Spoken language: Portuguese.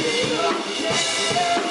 Yeah.